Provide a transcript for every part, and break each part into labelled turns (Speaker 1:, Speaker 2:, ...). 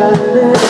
Speaker 1: burning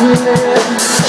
Speaker 1: live